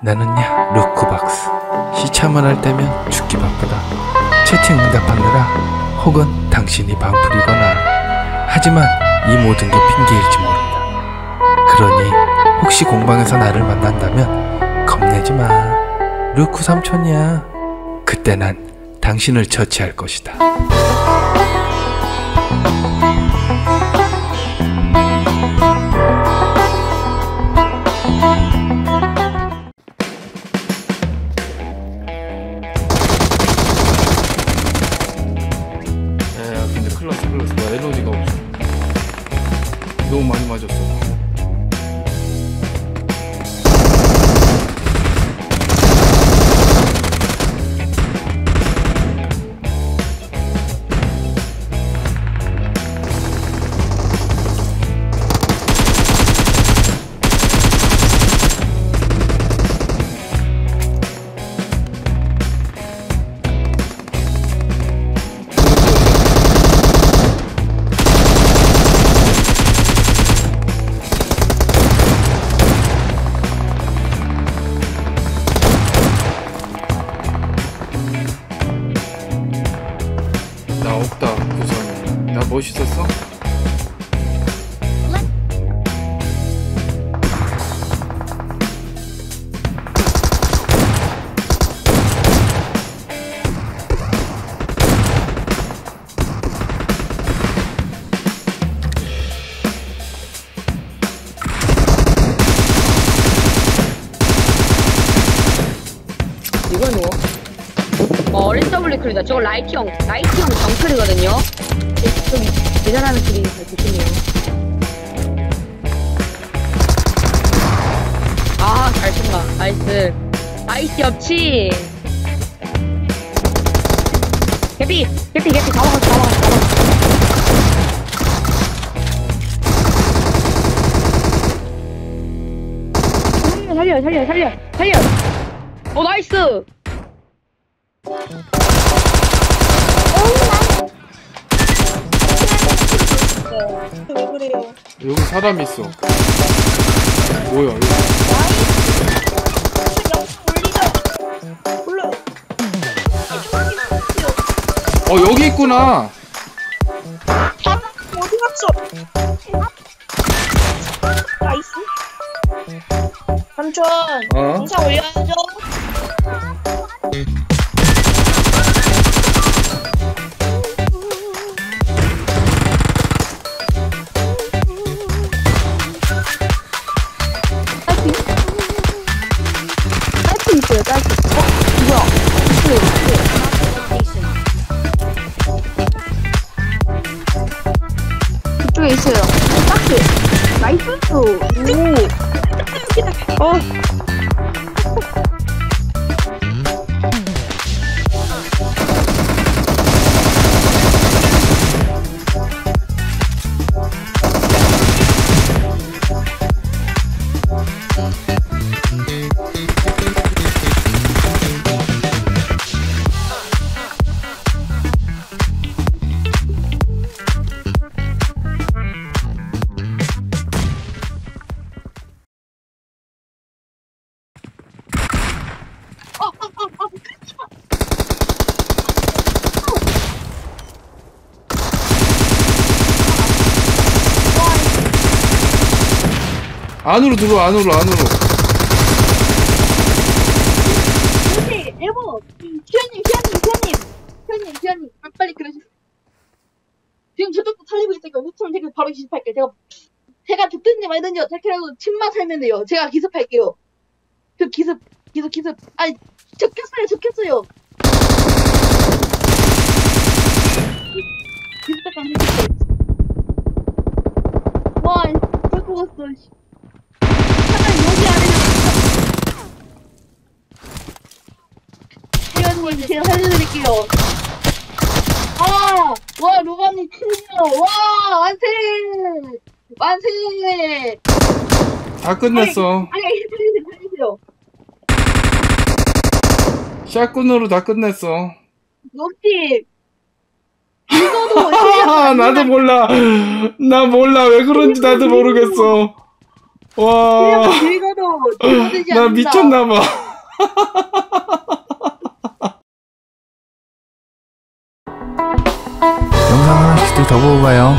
나는야 루크박스. 시참을 할 때면 죽기 바쁘다. 채팅 응답하느라 혹은 당신이 방풀이거나. 하지만 이 모든 게 핑계일지 모른다. 그러니 혹시 공방에서 나를 만난다면 겁내지 마. 루크 삼촌이야. 그때 난 당신을 처치할 것이다 많이 맞았어. 멋있었어? 이건 뭐? 어, 어린 더블리 클이다. 저거 라이트형, 라이트형 정클이거든요. 좋겠네요. 아, 잘 쏜다. 나이스. 나이스 옆치. 개피, 개피, 개피. 다 먹었어, 다 먹었어. 살려, 살려, 살려, 살려. 오, 나이스. 왜 그래 요? 여기 사람 있어. 뭐야, 여기. 어, 여기 있구나. 사람 어디 갔어? 나이스. 삼촌, 어? 영상 올려야 딱지. 나 안으로 들어, 안으로, 안으로. 혹시 여보, 휘현님, 휘현님, 휘현님, 휘현님, 휘현님, 빨리 그러시. 지금 저쪽도 살리고 있으니까 우선 제가 바로 기습할게요. 제가 제가 듣든지 말든지 어떻게 하고 침만 살면 돼요. 제가 기습할게요. 저 기습, 기습, 기습. 아니, 적혔어요, 적혔어요. 기습 잠깐 해줄게요. 와, 잡고 갔어. 씨. 차라리 여기 안에 회원님 제가 살려드릴게요. 아, 와 로바님 킬이요. 와 만세, 만세. 다 끝냈어. 아니 살려주세요, 살려주세요. 샷건으로 다 끝냈어. 이거도 아, 나도 몰라. 나 몰라. 왜 그런지 나도 모르겠어. 와. 읽어도 나 않는다. 미쳤나봐. 영상 하나씩 더 보고 가요